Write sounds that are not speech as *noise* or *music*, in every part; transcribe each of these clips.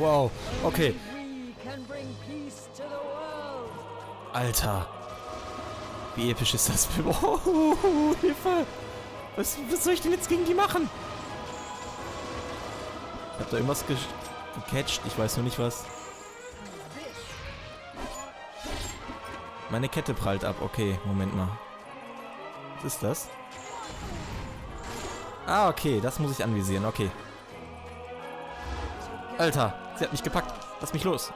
Wow, okay. Alter. Wie episch ist das? *laughs* Oh, Hilfe. Was, was soll ich denn jetzt gegen die machen? Ich hab da irgendwas ge gecatcht. Ich weiß nur nicht was. Meine Kette prallt ab. Okay, Moment mal. Was ist das? Ah, okay. Das muss ich anvisieren. Okay. Alter, sie hat mich gepackt. Lass mich los.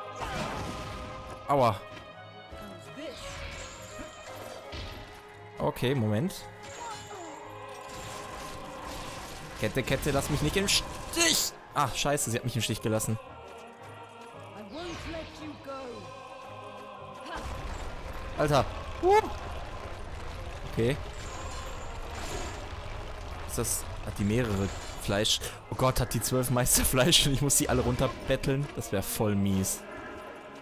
Aua. Okay, Moment. Kette, Kette, lass mich nicht im Stich. Ach, scheiße, sie hat mich im Stich gelassen. Alter. Okay. Ist das... Hat die mehrere Fleisch... Oh Gott, hat die zwölf Meisterfleisch und ich muss die alle runterbetteln? Das wäre voll mies.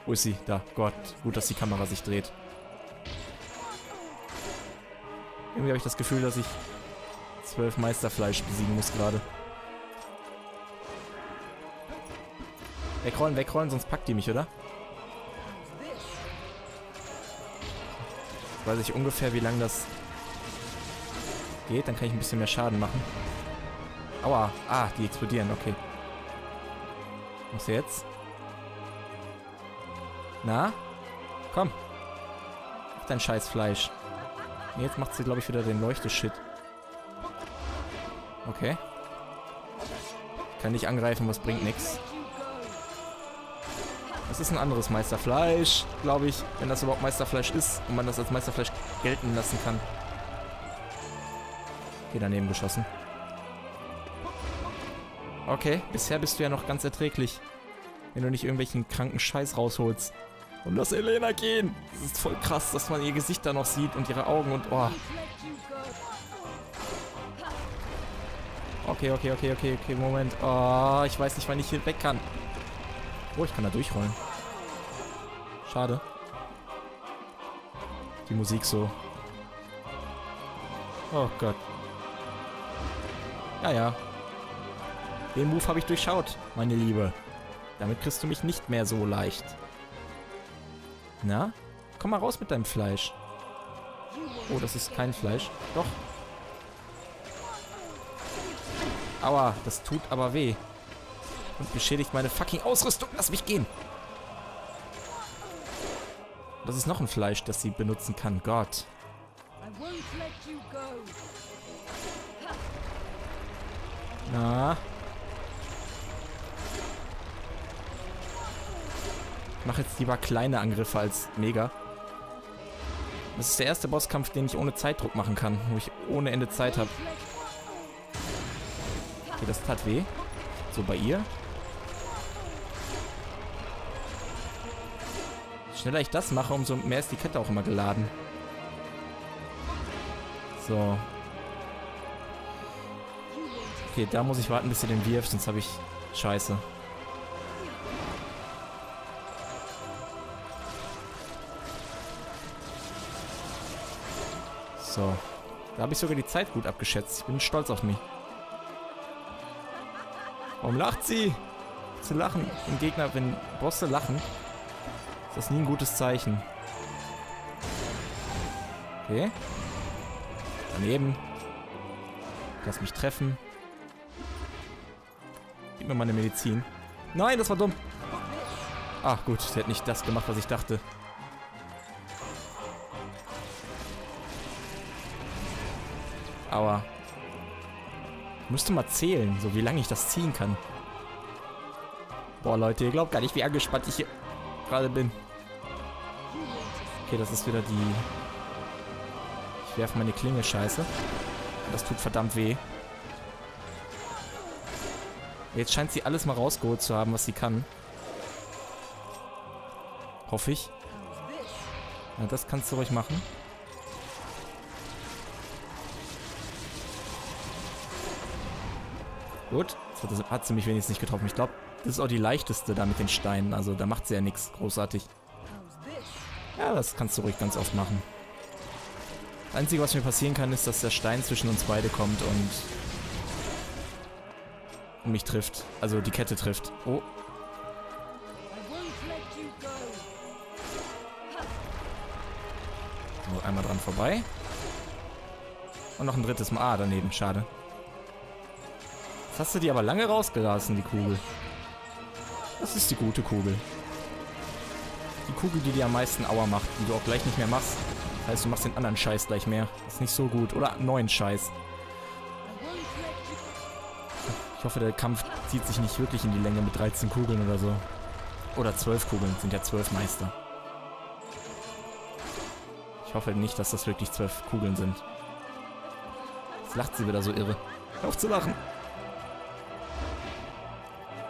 Wo ist sie? Da. Gott. Gut, dass die Kamera sich dreht. Irgendwie habe ich das Gefühl, dass ich zwölf Meisterfleisch besiegen muss gerade. Wegrollen, wegrollen, sonst packt die mich, oder? Jetzt weiß ich ungefähr, wie lang das geht. Dann kann ich ein bisschen mehr Schaden machen. Aua. Ah, die explodieren. Okay. Was jetzt? Na? Komm. Auf dein scheiß Fleisch. Nee, jetzt macht sie, glaube ich, wieder den Leuchteshit. Okay. Kann nicht angreifen, was bringt nix. Das ist ein anderes Meisterfleisch, glaube ich, wenn das überhaupt Meisterfleisch ist und man das als Meisterfleisch gelten lassen kann. Okay, daneben geschossen. Okay, bisher bist du ja noch ganz erträglich. Wenn du nicht irgendwelchen kranken Scheiß rausholst. Und lass Elena gehen. Das ist voll krass, dass man ihr Gesicht da noch sieht und ihre Augen und... Oh. Okay, okay, okay, okay, okay, Moment. Oh, ich weiß nicht, wann ich hier weg kann. Oh, ich kann da durchrollen. Schade. Die Musik so. Oh Gott. Ja, ja. Den Move habe ich durchschaut, meine Liebe. Damit kriegst du mich nicht mehr so leicht. Na? Komm mal raus mit deinem Fleisch. Oh, das ist kein Fleisch. Doch. Aua, das tut aber weh. Und beschädigt meine fucking Ausrüstung. Lass mich gehen. Das ist noch ein Fleisch, das sie benutzen kann. Gott. Na? Ich mache jetzt lieber kleine Angriffe als mega. Das ist der erste Bosskampf, den ich ohne Zeitdruck machen kann, wo ich ohne Ende Zeit habe. Okay, das tat weh. So, bei ihr. Je schneller ich das mache, umso mehr ist die Kette auch immer geladen. So. Okay, da muss ich warten, bis sie den wirft, sonst habe ich Scheiße. So. Da habe ich sogar die Zeit gut abgeschätzt. Ich bin stolz auf mich. Warum lacht sie? Zu lachen. Wenn Gegner, wenn Bosse lachen, ist das nie ein gutes Zeichen. Okay. Daneben. Lass mich treffen. Gib mir meine Medizin. Nein, das war dumm. Ach gut, sie hat nicht das gemacht, was ich dachte. Aua. Müsste mal zählen, so wie lange ich das ziehen kann. Boah, Leute, ihr glaubt gar nicht, wie angespannt ich hier gerade bin. Okay, das ist wieder die... Ich werfe meine Klinge scheiße. Das tut verdammt weh. Jetzt scheint sie alles mal rausgeholt zu haben, was sie kann. Hoffe ich. Ja, das kannst du ruhig machen. Gut, hat, hat sie mich wenigstens nicht getroffen. Ich glaube, das ist auch die leichteste da mit den Steinen. Also da macht sie ja nichts großartig. Ja, das kannst du ruhig ganz oft machen. Das Einzige, was mir passieren kann, ist, dass der Stein zwischen uns beide kommt und, und mich trifft. Also die Kette trifft. Oh. So, einmal dran vorbei. Und noch ein drittes Mal. Ah, daneben. Schade. Jetzt hast du die aber lange rausgelassen, die Kugel. Das ist die gute Kugel. Die Kugel, die dir am meisten Aua macht, die du auch gleich nicht mehr machst. Das heißt, du machst den anderen Scheiß gleich mehr. Das ist nicht so gut. Oder neuen Scheiß. Ich hoffe, der Kampf zieht sich nicht wirklich in die Länge mit 13 Kugeln oder so. Oder 12 Kugeln, sind ja 12 Meister. Ich hoffe nicht, dass das wirklich 12 Kugeln sind. Jetzt lacht sie wieder so irre. Hör auf zu lachen.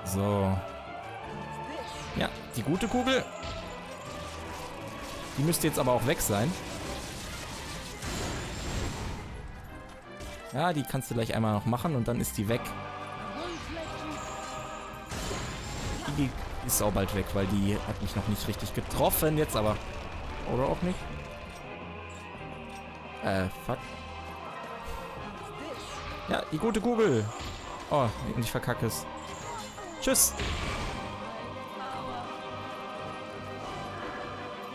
So. Ja, die gute Kugel. Die müsste jetzt aber auch weg sein. Ja, die kannst du gleich einmal noch machen und dann ist die weg. Ist auch bald weg, weil die hat mich noch nicht richtig getroffen jetzt, aber... Oder auch nicht? Äh, fuck. Ja, die gute Kugel. Oh, und ich verkacke es. Tschüss.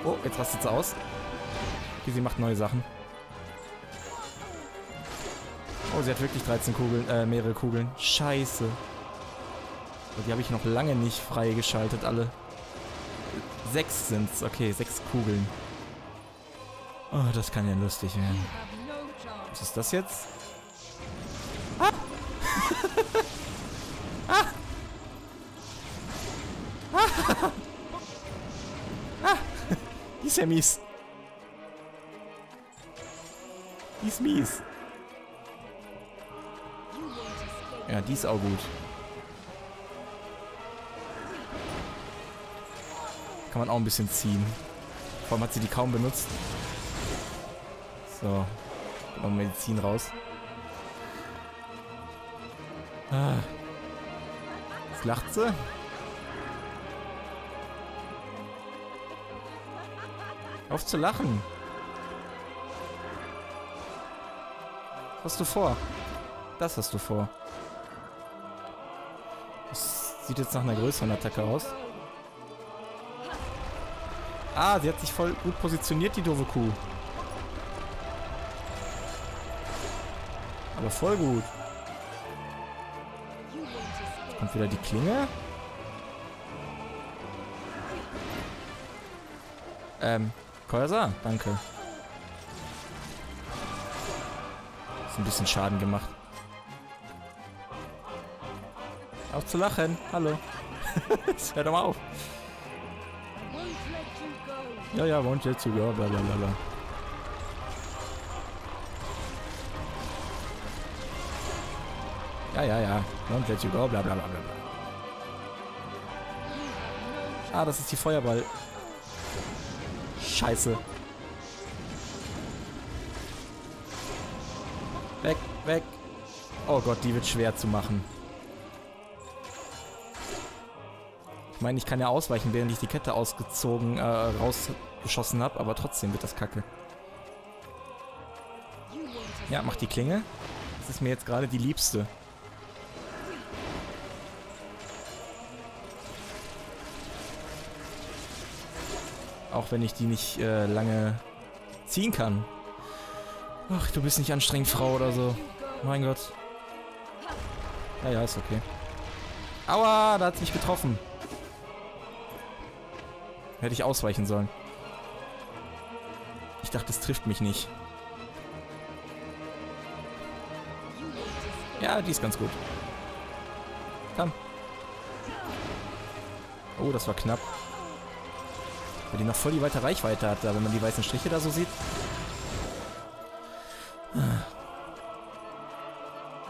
Oh, jetzt rastet sie aus. Okay, sie macht neue Sachen. Oh, sie hat wirklich 13 Kugeln, äh, mehrere Kugeln. Scheiße. Oh, die habe ich noch lange nicht freigeschaltet, alle. Sechs sind's. Okay, sechs Kugeln. Oh, das kann ja lustig werden. Was ist das jetzt? Ah! *laughs* ah! Ah! *laughs* ah! Die ist ja mies. Die ist mies. Ja, die ist auch gut. Kann man auch ein bisschen ziehen. Vor allem hat sie die kaum benutzt. So. Noch Medizin raus. Ah. Jetzt lacht sie. Auf zu lachen. Was hast du vor? Das hast du vor. Das sieht jetzt nach einer größeren Attacke aus. Ah, sie hat sich voll gut positioniert, die doofe Kuh. Aber voll gut. Kommt wieder die Klinge. Ähm, Keuser, danke. Ist ein bisschen Schaden gemacht. Auf zu lachen. Hallo. *laughs* Hör doch mal auf. Ja, ja, won't you go, bla bla bla bla. Ja, ja, ja. Won't let you go, bla bla bla bla. Ah, das ist die Feuerball. Scheiße. Weg, weg. Oh Gott, die wird schwer zu machen. Ich meine, ich kann ja ausweichen, während ich die Kette ausgezogen, äh, rausgeschossen habe, aber trotzdem wird das kacke. Ja, mach die Klinge. Das ist mir jetzt gerade die liebste. Auch wenn ich die nicht äh, lange ziehen kann. Ach, du bist nicht anstrengend, Frau oder so. Mein Gott. Ja, ja, ist okay. Aua, da hat mich getroffen. Hätte ich ausweichen sollen. Ich dachte, es trifft mich nicht. Ja, die ist ganz gut. Komm. Oh, das war knapp. Weil die noch voll die weite Reichweite hat, da, wenn man die weißen Striche da so sieht.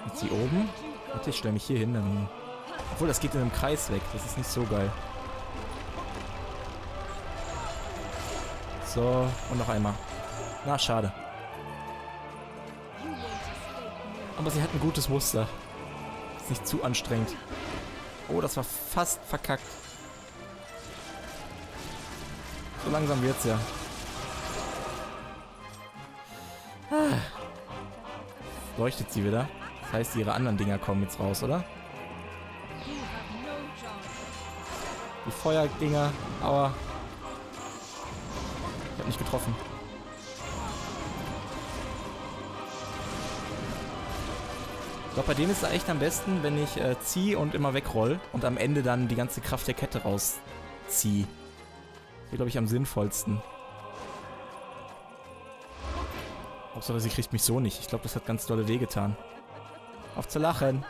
Jetzt sie oben. Warte, ich stelle mich hier hin, dann... Obwohl, das geht in einem Kreis weg. Das ist nicht so geil. So, und noch einmal. Na, schade. Aber sie hat ein gutes Muster. Ist nicht zu anstrengend. Oh, das war fast verkackt. So langsam wird's ja. Ah. Leuchtet sie wieder. Das heißt, ihre anderen Dinger kommen jetzt raus, oder? Die Feuerdinger. Aua hat nicht getroffen. Ich glaube, bei dem ist es echt am besten, wenn ich äh, ziehe und immer wegroll und am Ende dann die ganze Kraft der Kette rausziehe. Das wäre, glaube ich, am sinnvollsten. Hauptsache, sie kriegt mich so nicht. Ich glaube, das hat ganz dolle weh getan. Auf zu lachen.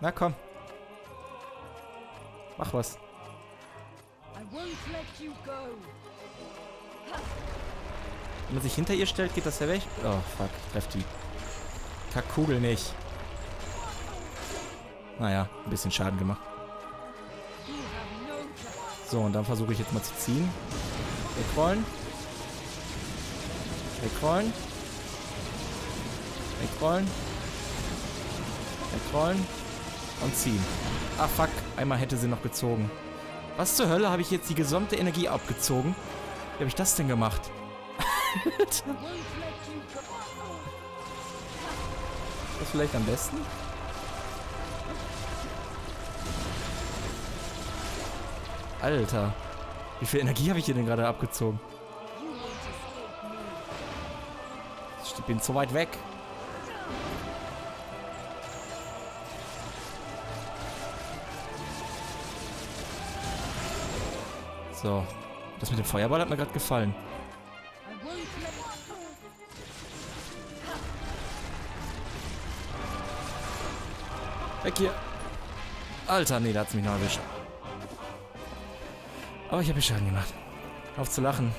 Na komm. Mach was. Wenn man sich hinter ihr stellt, geht das ja weg. Oh, fuck. Treff die. Kackkugel nicht. Naja, ein bisschen Schaden gemacht. So, und dann versuche ich jetzt mal zu ziehen. Wegrollen. Wegrollen. Wegrollen. Wegrollen. Und ziehen. Ah, fuck. Einmal hätte sie noch gezogen. Was zur Hölle habe ich jetzt die gesamte Energie abgezogen? Wie habe ich das denn gemacht? *laughs* Das vielleicht am besten? Alter. Wie viel Energie habe ich hier denn gerade abgezogen? Ich bin zu weit weg. So. Das mit dem Feuerball hat mir gerade gefallen. Weg hier. Alter, nee, da hat mich noch erwischt. Aber ich habe mir Schaden gemacht. Auf zu lachen.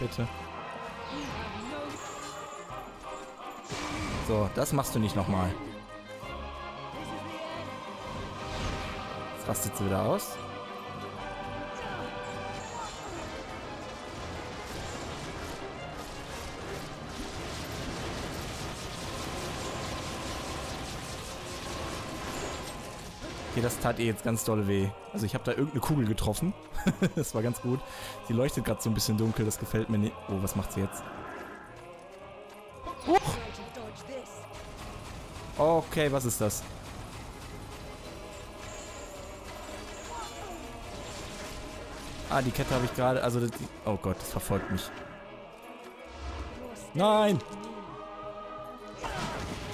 Bitte. So, das machst du nicht nochmal. Jetzt rastet sie wieder aus. Okay, das tat ihr jetzt ganz dolle weh. Also ich habe da irgendeine Kugel getroffen. *laughs* das war ganz gut. Sie leuchtet gerade so ein bisschen dunkel, das gefällt mir nicht. Oh, was macht sie jetzt? Huch! Okay, was ist das? Ah, die Kette habe ich gerade, also die, oh Gott, das verfolgt mich. Nein!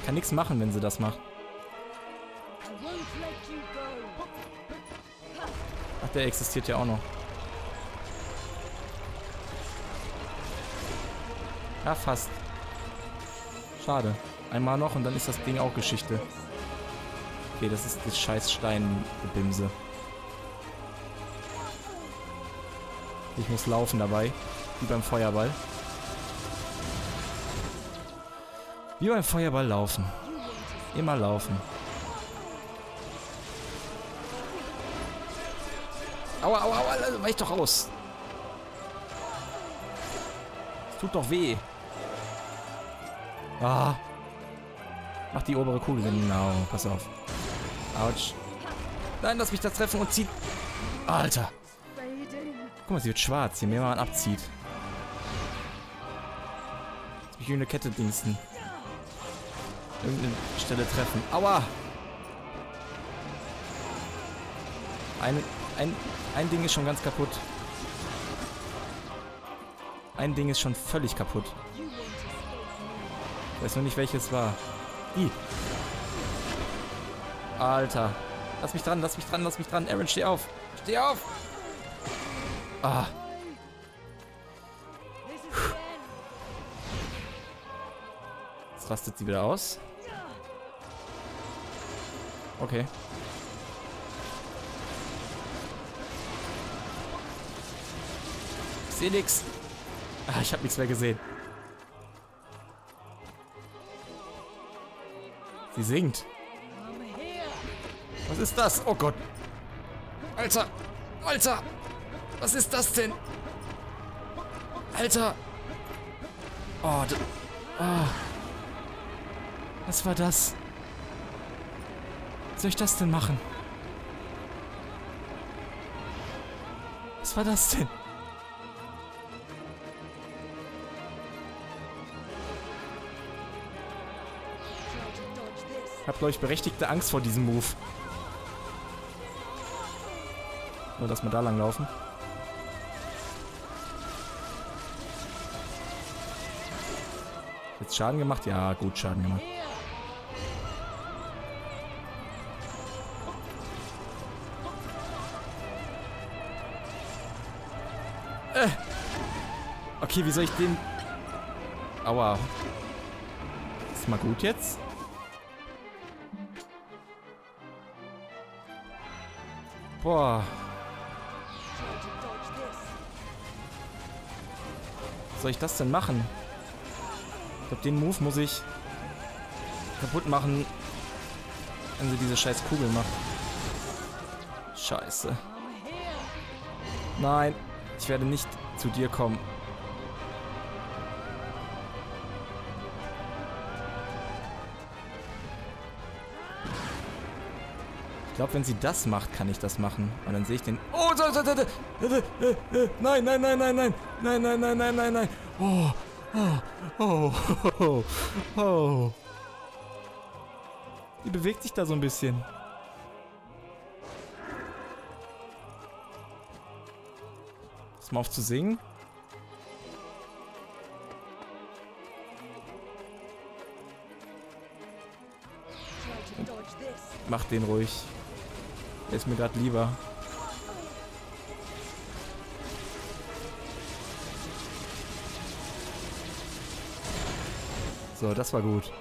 kann nichts machen, wenn sie das macht. Ach, der existiert ja auch noch. Ja, fast. Schade. Einmal noch und dann ist das Ding auch Geschichte. Okay, das ist das scheiß Steingebimse. Ich muss laufen dabei. Wie beim Feuerball. Wie beim Feuerball laufen. Immer laufen. Aua, aua, aua, weich doch aus. Es tut doch weh. Ah. Mach die obere Kugel genau. Pass auf. Autsch. Nein, lass mich das treffen und zieht. Alter. Guck mal, sie wird schwarz, je mehr man abzieht. Lass mich irgendeine Kette dingsten. Irgendeine Stelle treffen. Aua! Ein, ein, ein Ding ist schon ganz kaputt. Ein Ding ist schon völlig kaputt. Ich weiß nur nicht, welches war. Die. Alter. Lass mich dran, lass mich dran, lass mich dran. Aaron, steh auf. Steh auf! Ah. Jetzt rastet sie wieder aus. Okay. Sehe nix. Ah, ich habe nichts mehr gesehen. Sie singt. Was ist das? Oh Gott. Alter. Alter. Was ist das denn? Alter. Oh, oh. Was war das? Was soll ich das denn machen? Was war das denn? Habe, glaube ich, berechtigte Angst vor diesem Move. Nur, dass wir da lang laufen. Hat's Schaden gemacht? Ja, gut Schaden gemacht. Here. Okay, wie soll ich den... Aua. Ist mal gut jetzt? Boah. Was soll ich das denn machen? Ich glaube, den Move muss ich kaputt machen, wenn sie diese scheiß Kugel macht. Scheiße. Nein, ich werde nicht zu dir kommen. glaube, wenn sie das macht, kann ich das machen. Und dann sehe ich den... Oh, so, so, so, so. Nein, nein, nein, nein, nein. Nein, nein, nein, nein, nein, nein. Oh, oh, oh, oh, oh. Die bewegt sich da so ein bisschen. Jetzt mal auf zu singen. Mach den ruhig. Der ist mir gerade lieber. So, das war gut.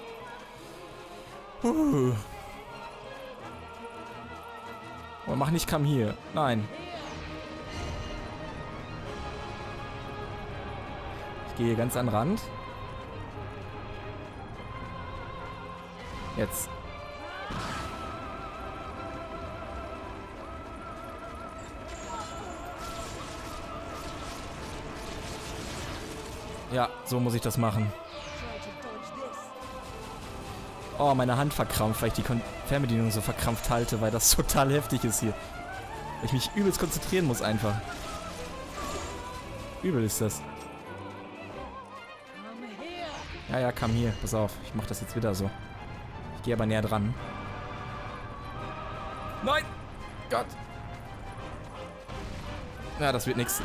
Puh. Oh, mach nicht Kam hier. Nein. Ich gehe ganz an den Rand. Jetzt. Ja, so muss ich das machen. Oh, meine Hand verkrampft, weil ich die Kon Fernbedienung so verkrampft halte, weil das *laughs* total heftig ist hier. Weil ich mich übelst konzentrieren muss einfach. Übel ist das. Ja, ja, komm hier. Pass auf, ich mach das jetzt wieder so. Ich gehe aber näher dran. Nein! Gott! Ja, das wird nix.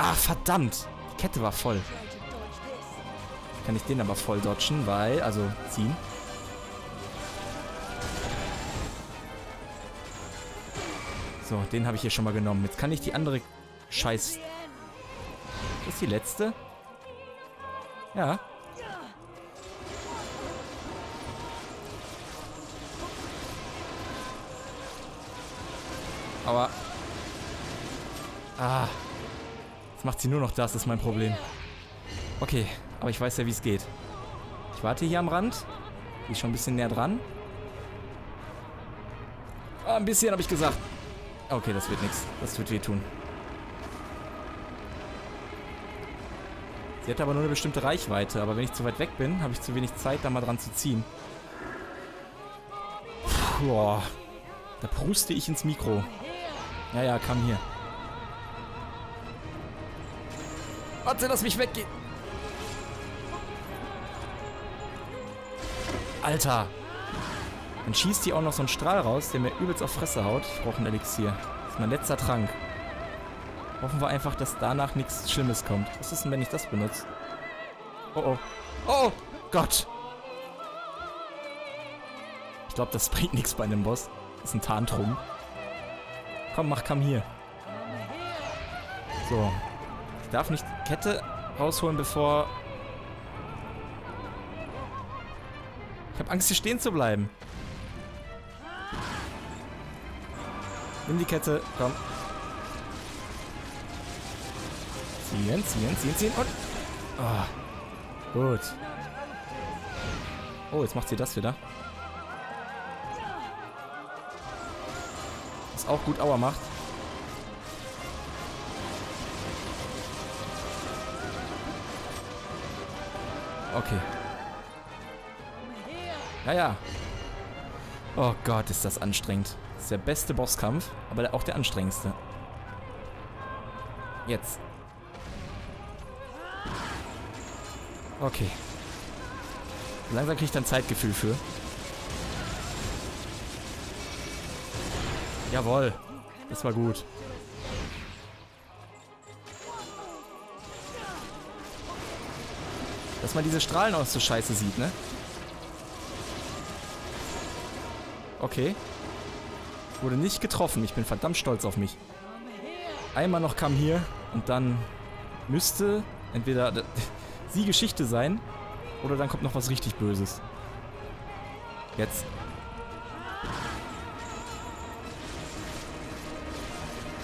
Ah, verdammt! Die Kette war voll. Kann ich den aber voll dodgen, weil, also ziehen. So, den habe ich hier schon mal genommen. Jetzt kann ich die andere Scheiß... Das ist die letzte? Ja. Aber... Ah. Jetzt macht sie nur noch das, ist mein Problem. Okay, aber ich weiß ja, wie es geht. Ich warte hier am Rand. Die ist schon ein bisschen näher dran. Ah, ein bisschen, habe ich gesagt. Okay, das wird nichts. Das wird wehtun. Sie hat aber nur eine bestimmte Reichweite, aber wenn ich zu weit weg bin, habe ich zu wenig Zeit, da mal dran zu ziehen. Boah. Da pruste ich ins Mikro. Ja, ja, komm hier. Warte, lass mich weggehen. Alter. Dann schießt die auch noch so einen Strahl raus, der mir übelst auf Fresse haut. Ich brauche ein Elixier. Das ist mein letzter Trank. Hoffen wir einfach, dass danach nichts Schlimmes kommt. Was ist denn, wenn ich das benutze? Oh oh. Oh Gott. Ich glaube, das bringt nichts bei einem Boss. Das ist ein Tantrum. Komm, mach, komm hier. So. Ich darf nicht Kette rausholen, bevor... Ich habe Angst, hier stehen zu bleiben. Nimm die Kette, komm. Ziehen, ziehen, ziehen, ziehen und... Ah, gut. Oh, jetzt macht sie das wieder. Was auch gut Aua macht. Okay. Ja, ja. Oh Gott, ist das anstrengend. Das ist der beste Bosskampf, aber auch der anstrengendste. Jetzt. Okay. Langsam kriege ich dann Zeitgefühl für. Jawohl. Das war gut. Dass man diese Strahlen auch so scheiße sieht, ne? Okay. Wurde nicht getroffen. Ich bin verdammt stolz auf mich. Einmal noch kam hier und dann müsste entweder sie *laughs* Geschichte sein oder dann kommt noch was richtig Böses. Jetzt.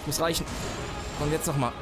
Muss reichen. Und jetzt nochmal.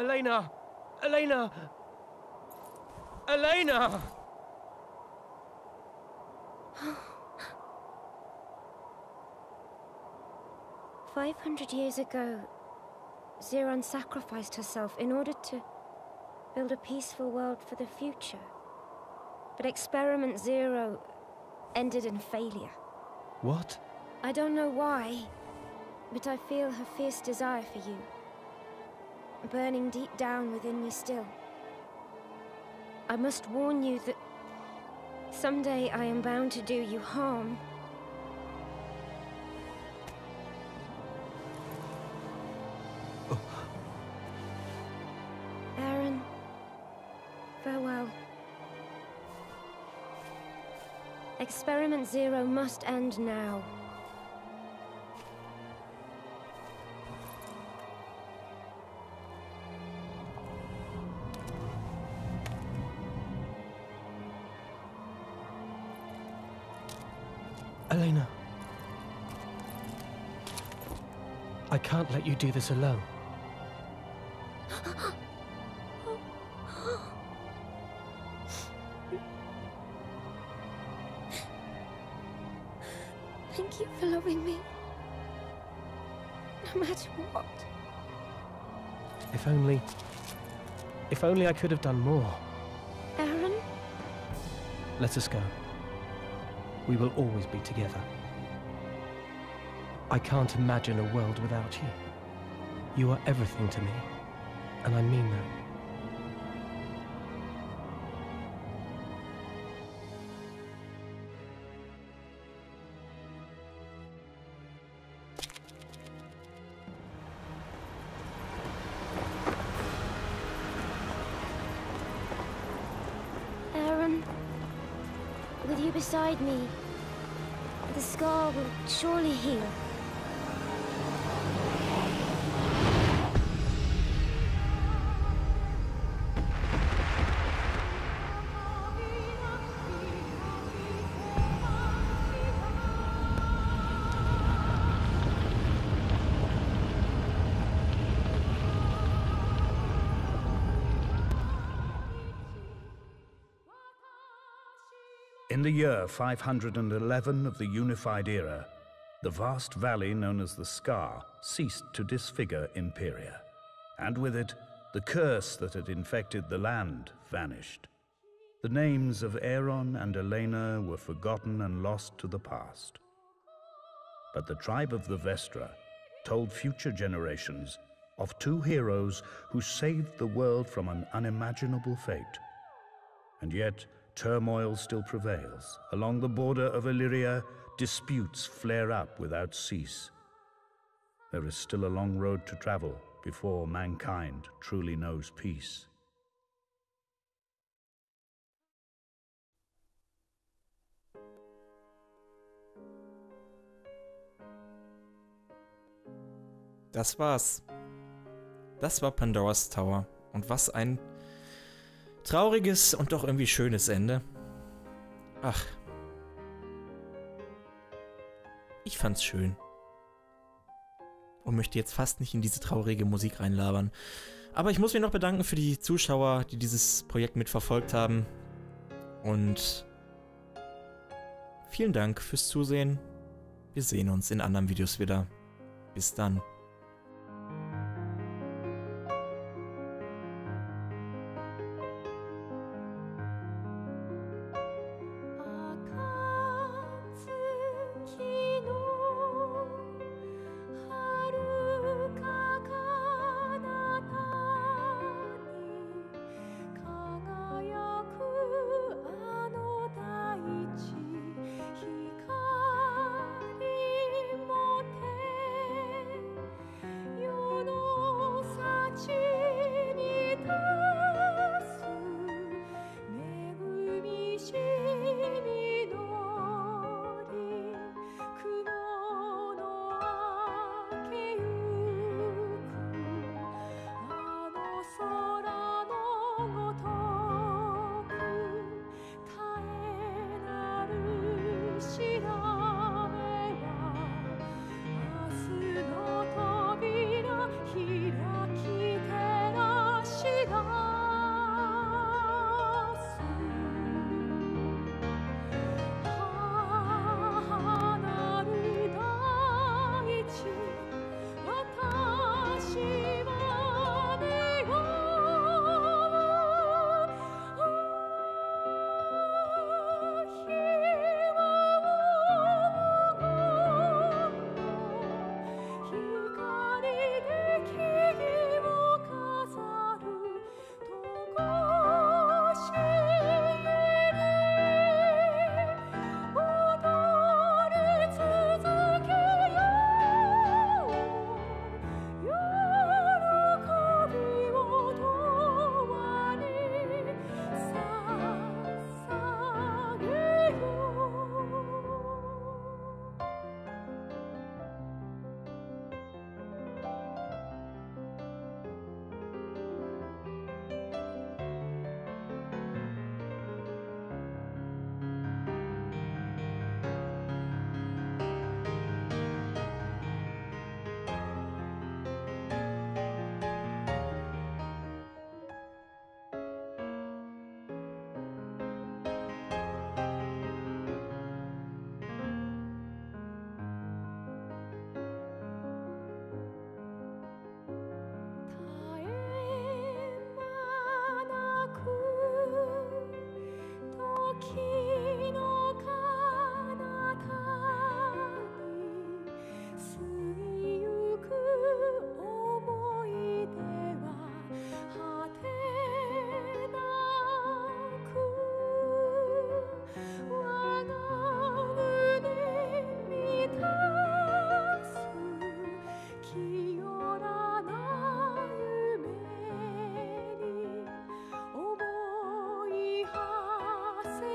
Elena! Elena! Elena! Five hundred years ago, Xeron sacrificed herself in order to build a peaceful world for the future. But Experiment Zero ended in failure. What? I don't know why, but I feel her fierce desire for you, burning deep down within me still. I must warn you that someday I am bound to do you harm. Oh. Aaron, farewell. Experiment Zero must end now. Can't let you do this alone. Thank you for loving me. No matter what. If only. If only I could have done more. Aaron? Let us go. We will always be together. I can't imagine a world without you. You are everything to me, and I mean that. In the year 511 of the Unified Era, the vast valley known as the Scar ceased to disfigure Imperia, and with it, the curse that had infected the land vanished. The names of Aaron and Elena were forgotten and lost to the past. But the tribe of the Vestra told future generations of two heroes who saved the world from an unimaginable fate. And yet, turmoil still prevails. Along the border of Illyria, disputes flare up without cease. There is still a long road to travel before mankind truly knows peace. Das war's. Das war Pandora's Tower. Und was ein trauriges und doch irgendwie schönes Ende. Ach. Ich fand's schön. Und möchte jetzt fast nicht in diese traurige Musik reinlabern. Aber ich muss mich noch bedanken für die Zuschauer, die dieses Projekt mitverfolgt haben. Und vielen Dank fürs Zusehen. Wir sehen uns in anderen Videos wieder. Bis dann.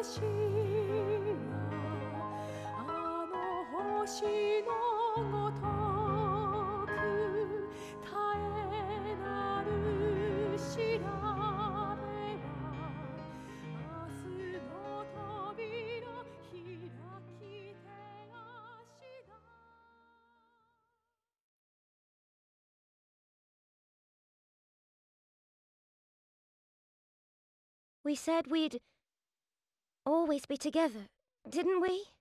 あの星のごとく絶えなる調べは明日の扉開き手足だ「We said we'd always be together, didn't we?